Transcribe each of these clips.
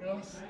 よし。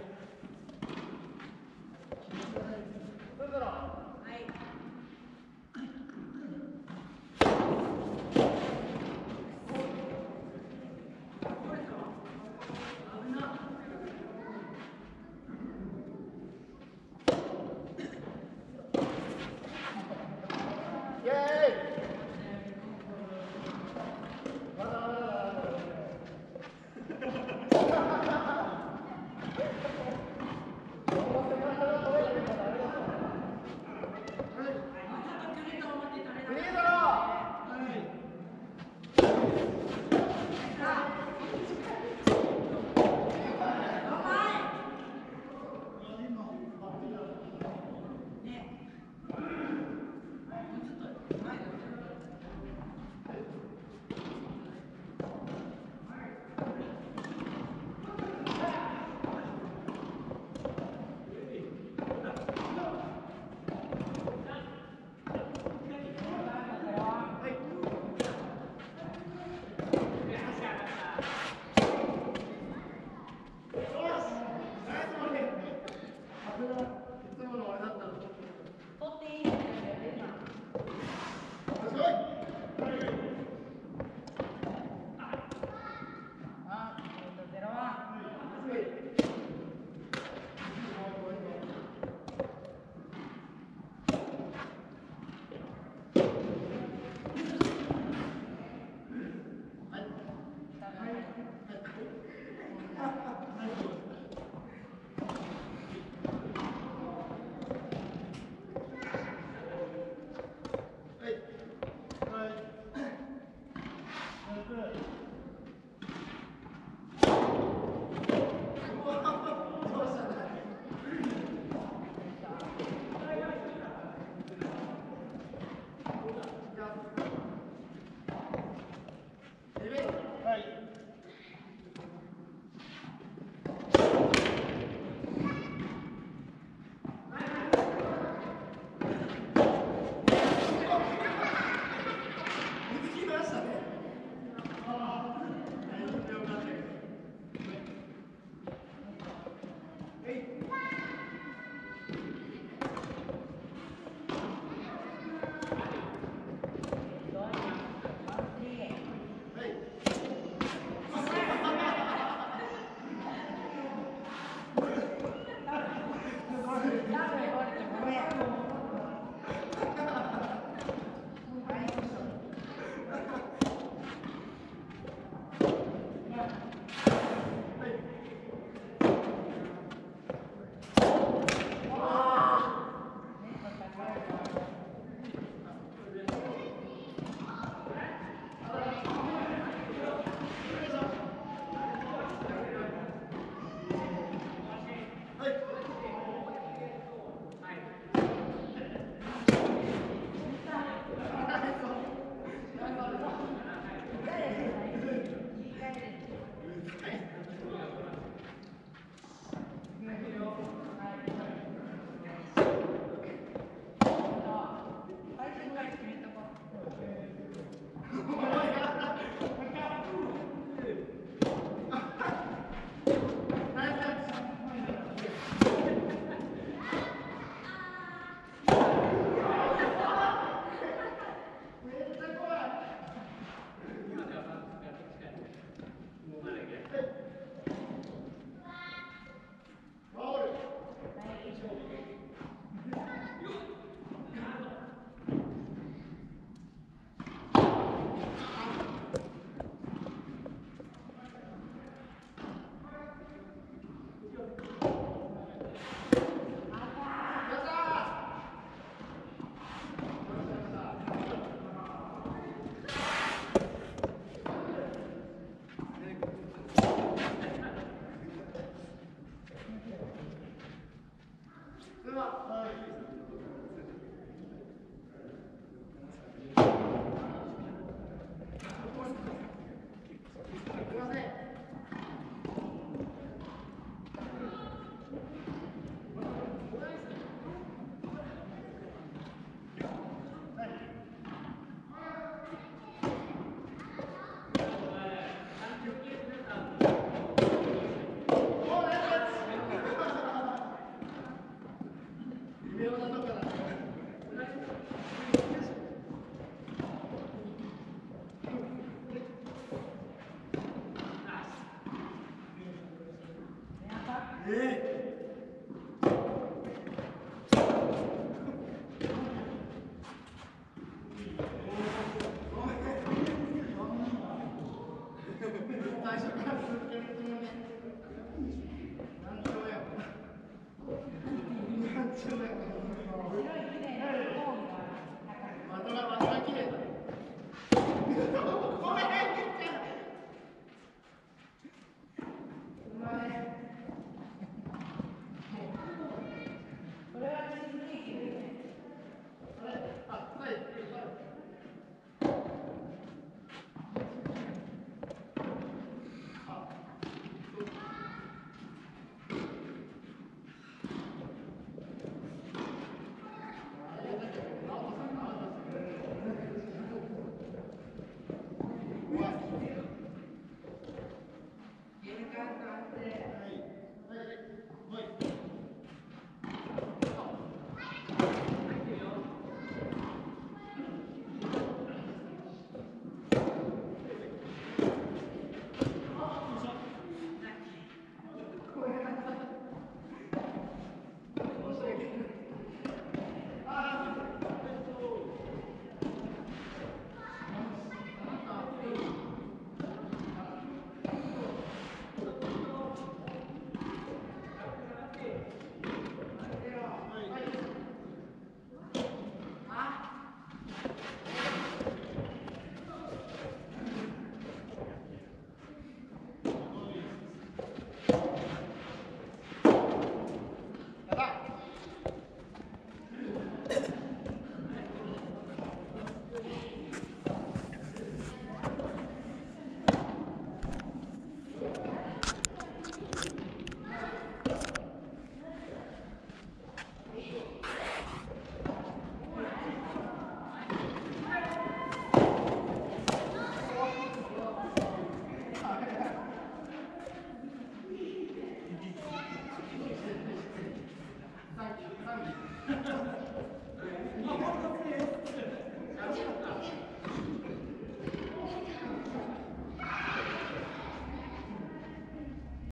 Amém.